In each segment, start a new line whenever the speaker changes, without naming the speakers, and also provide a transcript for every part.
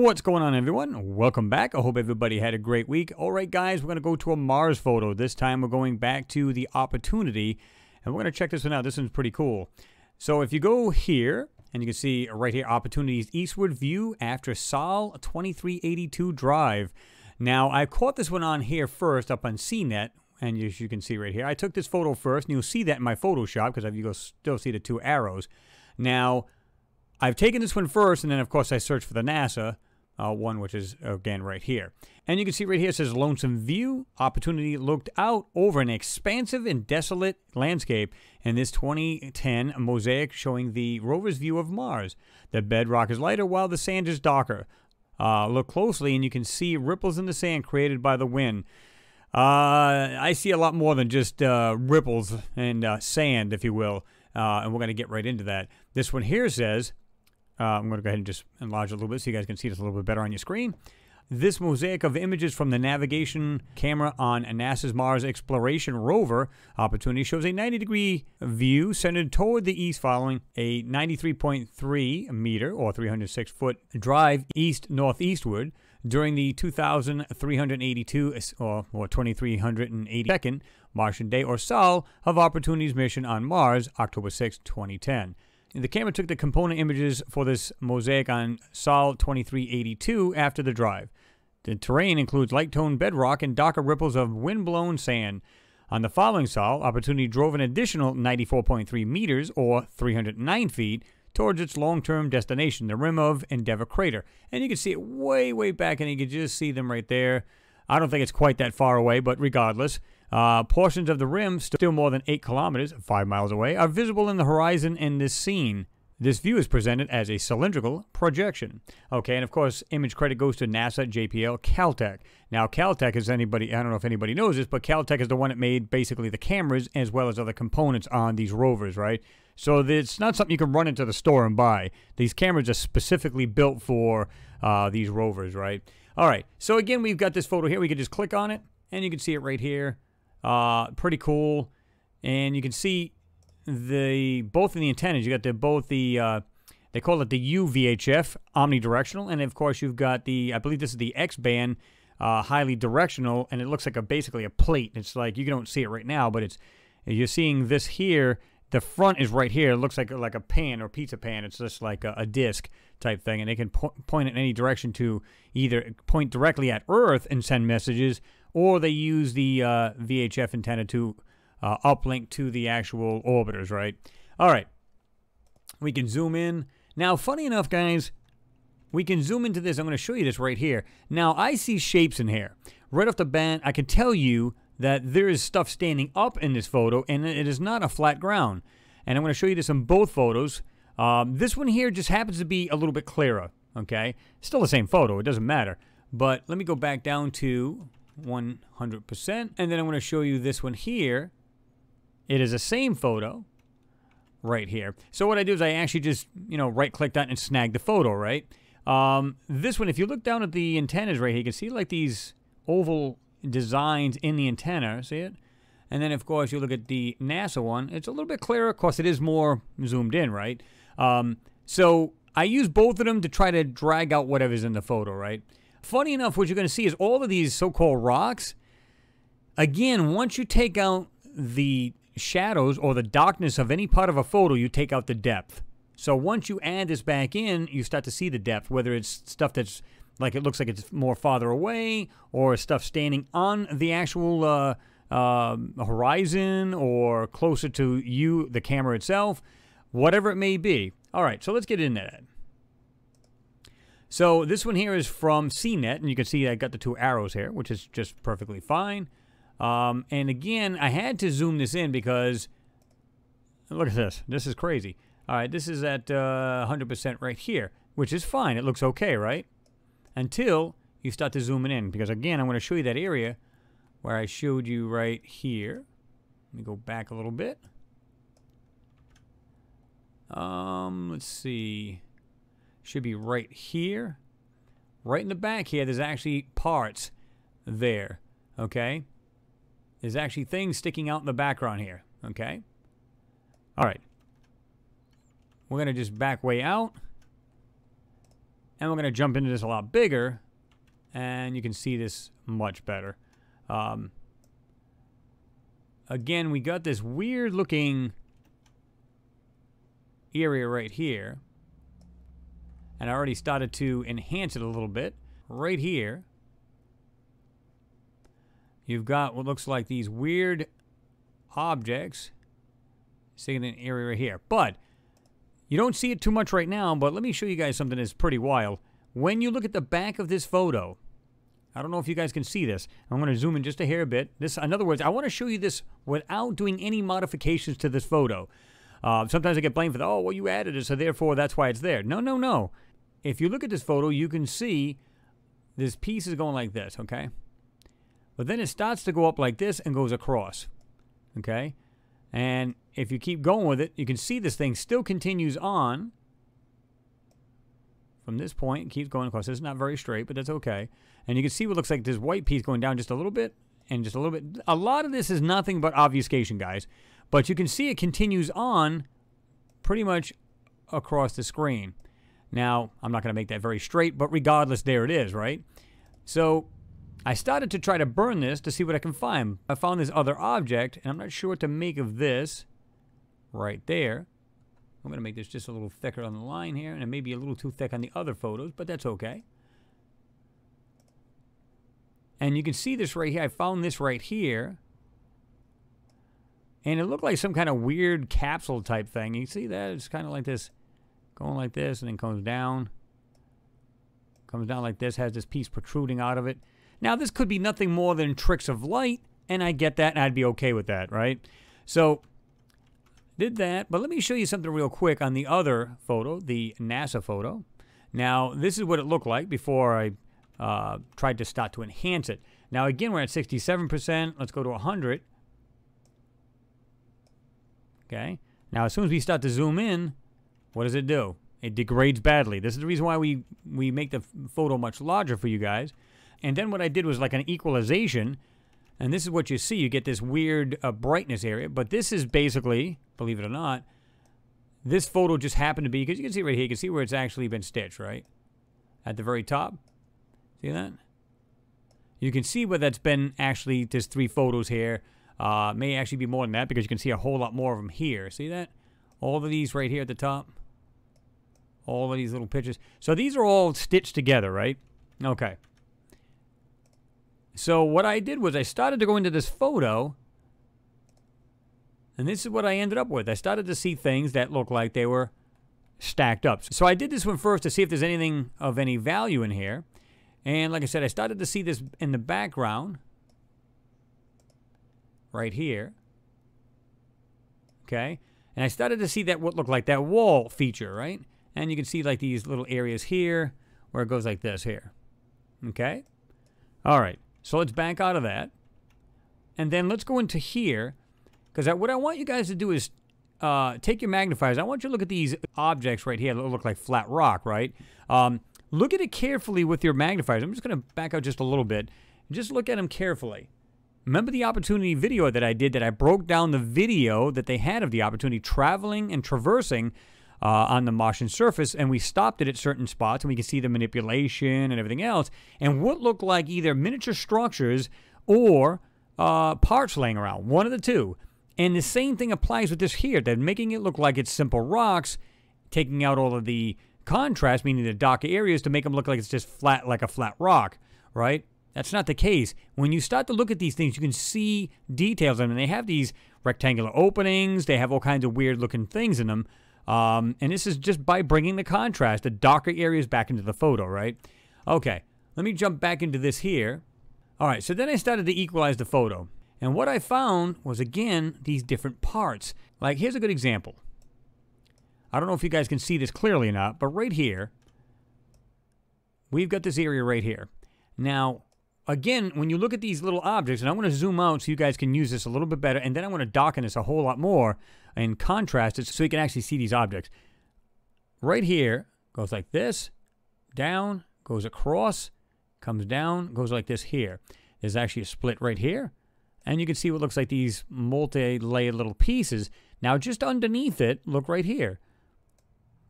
What's going on, everyone? Welcome back. I hope everybody had a great week. All right, guys, we're going to go to a Mars photo. This time we're going back to the Opportunity, and we're going to check this one out. This one's pretty cool. So if you go here, and you can see right here, Opportunity's eastward view after Sol 2382 Drive. Now, I caught this one on here first up on CNET, and as you can see right here, I took this photo first, and you'll see that in my Photoshop, because you go still see the two arrows. Now, I've taken this one first, and then of course I searched for the NASA uh, one, which is again right here. And you can see right here it says Lonesome View. Opportunity looked out over an expansive and desolate landscape in this 2010 mosaic showing the rover's view of Mars. The bedrock is lighter while the sand is darker. Uh, look closely and you can see ripples in the sand created by the wind. Uh, I see a lot more than just uh, ripples and uh, sand, if you will. Uh, and we're going to get right into that. This one here says uh, I'm going to go ahead and just enlarge a little bit so you guys can see this a little bit better on your screen. This mosaic of images from the navigation camera on NASA's Mars Exploration Rover Opportunity shows a 90 degree view centered toward the east following a 93.3 meter or 306 foot drive east northeastward during the 2382 or, or 2382nd Martian day or SOL of Opportunity's mission on Mars, October 6, 2010. The camera took the component images for this mosaic on Sol 2382 after the drive. The terrain includes light toned bedrock and darker ripples of wind-blown sand. On the following Sol, Opportunity drove an additional 94.3 meters, or 309 feet, towards its long-term destination, the rim of Endeavour Crater. And you can see it way, way back, and you can just see them right there. I don't think it's quite that far away, but regardless, uh, portions of the rim, still more than 8 kilometers, 5 miles away, are visible in the horizon in this scene. This view is presented as a cylindrical projection. Okay, and of course, image credit goes to NASA, JPL, Caltech. Now, Caltech is anybody, I don't know if anybody knows this, but Caltech is the one that made basically the cameras as well as other components on these rovers, right? So it's not something you can run into the store and buy. These cameras are specifically built for uh, these rovers, right? All right, so again, we've got this photo here. We can just click on it, and you can see it right here. Uh, pretty cool. And you can see the both of the antennas. You got the both the uh, they call it the UVHF omnidirectional, and of course you've got the I believe this is the X band uh, highly directional, and it looks like a basically a plate. It's like you don't see it right now, but it's you're seeing this here. The front is right here. It looks like like a pan or pizza pan. It's just like a, a disc type thing, and they can po point in any direction to either point directly at Earth and send messages, or they use the uh, VHF antenna to uh, uplink to the actual orbiters, right? All right. We can zoom in. Now, funny enough, guys, we can zoom into this. I'm going to show you this right here. Now, I see shapes in here. Right off the bat, I can tell you that there is stuff standing up in this photo, and it is not a flat ground. And I'm going to show you this in both photos. Um, this one here just happens to be a little bit clearer, okay? Still the same photo. It doesn't matter. But let me go back down to 100%. And then I'm going to show you this one here. It is the same photo right here. So what I do is I actually just, you know, right-click that and snag the photo, right? Um, this one, if you look down at the antennas right here, you can see like these oval designs in the antenna. See it? And then, of course, you look at the NASA one. It's a little bit clearer. Of course, it is more zoomed in, right? Um, so I use both of them to try to drag out whatever's in the photo, right? Funny enough, what you're going to see is all of these so-called rocks, again, once you take out the shadows or the darkness of any part of a photo, you take out the depth. So once you add this back in, you start to see the depth, whether it's stuff that's like it looks like it's more farther away or stuff standing on the actual uh, uh, horizon or closer to you, the camera itself, whatever it may be. All right, so let's get into that. So this one here is from CNET, and you can see I got the two arrows here, which is just perfectly fine. Um, and again, I had to zoom this in because look at this. This is crazy. All right, this is at 100% uh, right here, which is fine. It looks okay, right? Until you start to zoom it in, because again, I'm going to show you that area where I showed you right here. Let me go back a little bit. Um, let's see should be right here. Right in the back here, there's actually parts there, okay? There's actually things sticking out in the background here, okay? All right. We're going to just back way out. And we're going to jump into this a lot bigger, and you can see this much better. Um, again, we got this weird looking area right here. And I already started to enhance it a little bit. Right here, you've got what looks like these weird objects sitting in an area right here. But you don't see it too much right now, but let me show you guys something that's pretty wild. When you look at the back of this photo, I don't know if you guys can see this. I'm going to zoom in just a hair bit. This, in other words, I want to show you this without doing any modifications to this photo. Uh, sometimes I get blamed for, oh, well, you added it, so therefore that's why it's there. No, no, no. If you look at this photo, you can see this piece is going like this, okay? But then it starts to go up like this and goes across, okay? And if you keep going with it, you can see this thing still continues on from this point. It keeps going across. It's not very straight, but that's okay. And you can see what looks like this white piece going down just a little bit and just a little bit. A lot of this is nothing but obfuscation, guys. But you can see it continues on pretty much across the screen. Now, I'm not going to make that very straight, but regardless, there it is, right? So I started to try to burn this to see what I can find. I found this other object, and I'm not sure what to make of this right there. I'm going to make this just a little thicker on the line here, and it may be a little too thick on the other photos, but that's okay. And you can see this right here. I found this right here. And it looked like some kind of weird capsule type thing. You see that? It's kind of like this, going like this, and then comes down. Comes down like this, has this piece protruding out of it. Now, this could be nothing more than tricks of light, and I get that, and I'd be okay with that, right? So, did that, but let me show you something real quick on the other photo, the NASA photo. Now, this is what it looked like before I uh, tried to start to enhance it. Now, again, we're at 67%. Let's go to 100. Okay. Now, as soon as we start to zoom in, what does it do? It degrades badly. This is the reason why we, we make the photo much larger for you guys. And then what I did was like an equalization. And this is what you see. You get this weird uh, brightness area. But this is basically, believe it or not, this photo just happened to be, because you can see right here, you can see where it's actually been stitched, right? At the very top. See that? You can see where that's been actually, there's three photos here. Uh, may actually be more than that because you can see a whole lot more of them here. See that? All of these right here at the top. All of these little pictures. So these are all stitched together, right? Okay. So what I did was I started to go into this photo. And this is what I ended up with. I started to see things that looked like they were stacked up. So I did this one first to see if there's anything of any value in here. And like I said, I started to see this in the background right here. Okay. And I started to see that what looked like that wall feature, right? And you can see like these little areas here where it goes like this here. Okay. All right. So let's back out of that. And then let's go into here. Because what I want you guys to do is uh, take your magnifiers. I want you to look at these objects right here that look like flat rock, right? Um, look at it carefully with your magnifiers. I'm just going to back out just a little bit. Just look at them carefully. Remember the opportunity video that I did that I broke down the video that they had of the opportunity traveling and traversing uh, on the Martian surface, and we stopped it at certain spots, and we can see the manipulation and everything else, and what looked like either miniature structures or uh, parts laying around, one of the two. And the same thing applies with this here. They're making it look like it's simple rocks, taking out all of the contrast, meaning the darker areas, to make them look like it's just flat, like a flat rock, right? That's not the case. When you start to look at these things, you can see details in them. They have these rectangular openings. They have all kinds of weird looking things in them. Um, and this is just by bringing the contrast, the darker areas back into the photo, right? Okay, let me jump back into this here. All right, so then I started to equalize the photo. And what I found was, again, these different parts. Like, here's a good example. I don't know if you guys can see this clearly or not, but right here, we've got this area right here. Now, again, when you look at these little objects, and I want to zoom out so you guys can use this a little bit better, and then I want to darken this a whole lot more and contrast it so you can actually see these objects. Right here goes like this, down, goes across, comes down, goes like this here. There's actually a split right here, and you can see what looks like these multi-layered little pieces. Now, just underneath it, look right here.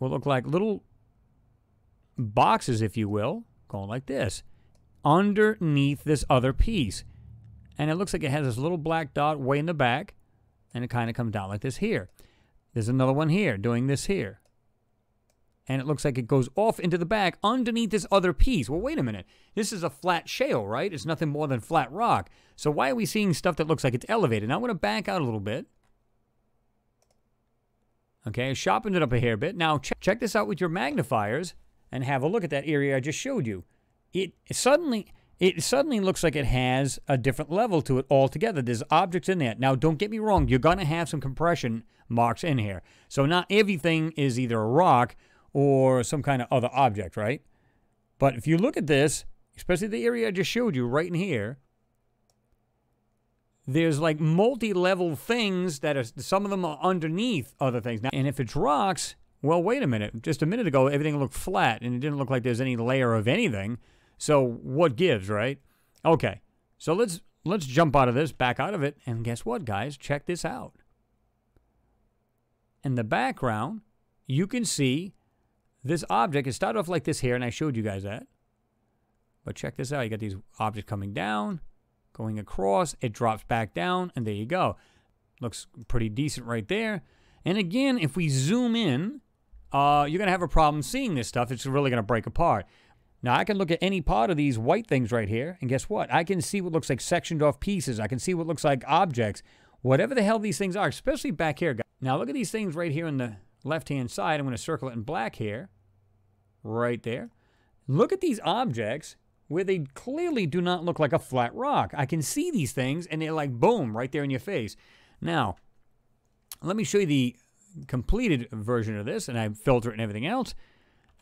Will look like little boxes, if you will, going like this, underneath this other piece. And it looks like it has this little black dot way in the back, and it kind of comes down like this here. There's another one here doing this here. And it looks like it goes off into the back underneath this other piece. Well, wait a minute. This is a flat shale, right? It's nothing more than flat rock. So why are we seeing stuff that looks like it's elevated? Now I'm going to back out a little bit. Okay, sharpened it up a hair bit. Now check, check this out with your magnifiers and have a look at that area I just showed you. It suddenly it suddenly looks like it has a different level to it altogether. There's objects in there. Now, don't get me wrong, you're going to have some compression marks in here. So, not everything is either a rock or some kind of other object, right? But if you look at this, especially the area I just showed you right in here, there's like multi-level things that are some of them are underneath other things. Now, and if it's rocks, well, wait a minute. Just a minute ago, everything looked flat and it didn't look like there's any layer of anything. So what gives, right? Okay. So let's let's jump out of this, back out of it, and guess what, guys? Check this out. In the background, you can see this object. It started off like this here, and I showed you guys that. But check this out. You got these objects coming down going across, it drops back down, and there you go. Looks pretty decent right there. And again, if we zoom in, uh, you're going to have a problem seeing this stuff. It's really going to break apart. Now, I can look at any part of these white things right here, and guess what? I can see what looks like sectioned off pieces. I can see what looks like objects. Whatever the hell these things are, especially back here. Guys. Now, look at these things right here on the left-hand side. I'm going to circle it in black here. Right there. Look at these objects where they clearly do not look like a flat rock. I can see these things and they're like boom right there in your face. Now, let me show you the completed version of this and I filter it and everything else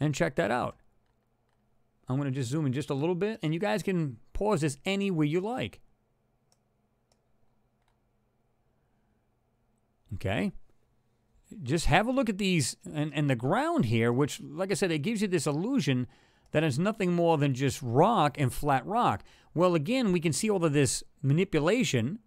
and check that out. I'm to just zoom in just a little bit and you guys can pause this anywhere you like. Okay. Just have a look at these and, and the ground here, which, like I said, it gives you this illusion that is nothing more than just rock and flat rock. Well, again, we can see all of this manipulation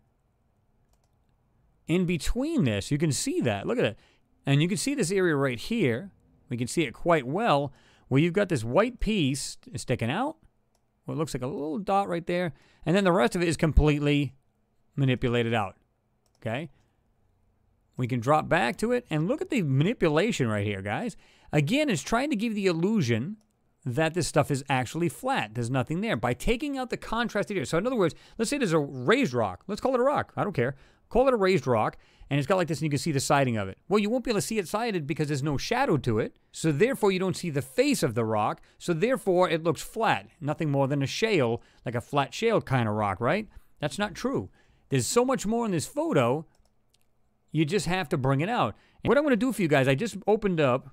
in between this. You can see that. Look at it. And you can see this area right here. We can see it quite well where you've got this white piece sticking out. Well, it looks like a little dot right there. And then the rest of it is completely manipulated out. Okay? We can drop back to it and look at the manipulation right here, guys. Again, it's trying to give the illusion that this stuff is actually flat. There's nothing there. By taking out the contrast here. So in other words, let's say there's a raised rock. Let's call it a rock. I don't care. Call it a raised rock, and it's got like this, and you can see the siding of it. Well, you won't be able to see it sided because there's no shadow to it. So therefore, you don't see the face of the rock. So therefore, it looks flat. Nothing more than a shale, like a flat shale kind of rock, right? That's not true. There's so much more in this photo. You just have to bring it out. And what I'm going to do for you guys, I just opened up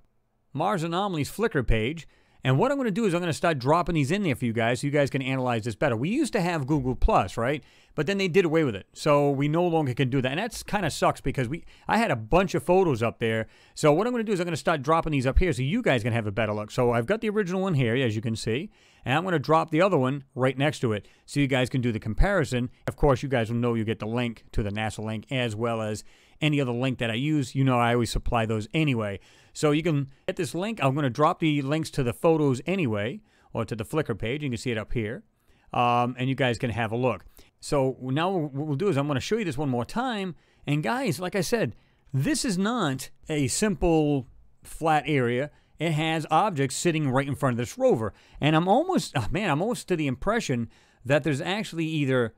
Mars Anomalies Flickr page. And what I'm going to do is I'm going to start dropping these in there for you guys so you guys can analyze this better. We used to have Google Plus, right? But then they did away with it. So we no longer can do that. And that's kind of sucks because we I had a bunch of photos up there. So what I'm going to do is I'm going to start dropping these up here so you guys can have a better look. So I've got the original one here, as you can see. And I'm going to drop the other one right next to it so you guys can do the comparison. Of course, you guys will know you get the link to the NASA link as well as any other link that I use. You know I always supply those anyway. So you can get this link. I'm going to drop the links to the photos anyway, or to the Flickr page. You can see it up here. Um, and you guys can have a look. So now what we'll do is I'm going to show you this one more time. And guys, like I said, this is not a simple flat area. It has objects sitting right in front of this rover. And I'm almost, oh man, I'm almost to the impression that there's actually either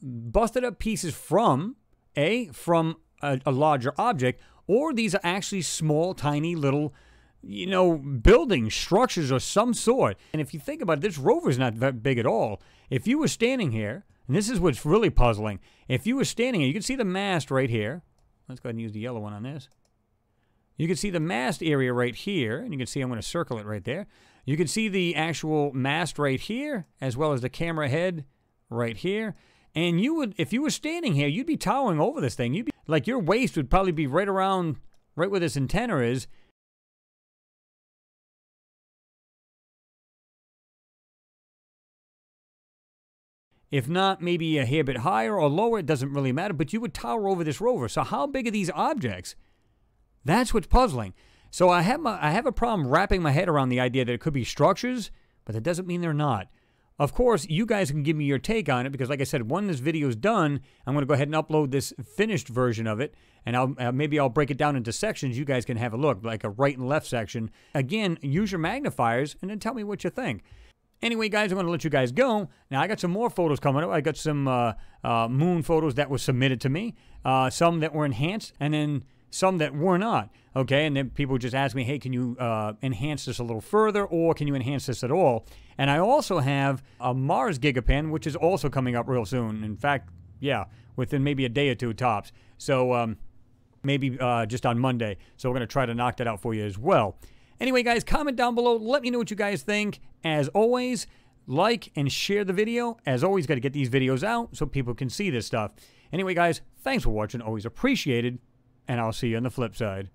busted up pieces from, A, from a, a larger object, or these are actually small, tiny little you know, buildings, structures of some sort. And if you think about it, this rover is not that big at all. If you were standing here, and this is what's really puzzling, if you were standing here, you can see the mast right here. Let's go ahead and use the yellow one on this. You can see the mast area right here, and you can see I'm going to circle it right there. You can see the actual mast right here, as well as the camera head right here. And you would, if you were standing here, you'd be towering over this thing. You'd be like your waist would probably be right around, right where this antenna is. If not, maybe a hair bit higher or lower, it doesn't really matter, but you would tower over this rover. So, how big are these objects? That's what's puzzling. So I have my, I have a problem wrapping my head around the idea that it could be structures, but that doesn't mean they're not. Of course, you guys can give me your take on it because, like I said, when this video is done, I'm going to go ahead and upload this finished version of it, and I'll uh, maybe I'll break it down into sections. You guys can have a look, like a right and left section. Again, use your magnifiers and then tell me what you think. Anyway, guys, I'm going to let you guys go. Now, I got some more photos coming up. I got some uh, uh, moon photos that were submitted to me, uh, some that were enhanced, and then some that were not. Okay, and then people just ask me, hey, can you uh, enhance this a little further, or can you enhance this at all? And I also have a Mars Gigapan, which is also coming up real soon. In fact, yeah, within maybe a day or two tops. So um, maybe uh, just on Monday. So we're going to try to knock that out for you as well. Anyway, guys, comment down below. Let me know what you guys think. As always, like and share the video. As always, got to get these videos out so people can see this stuff. Anyway, guys, thanks for watching. Always appreciated and I'll see you on the flip side.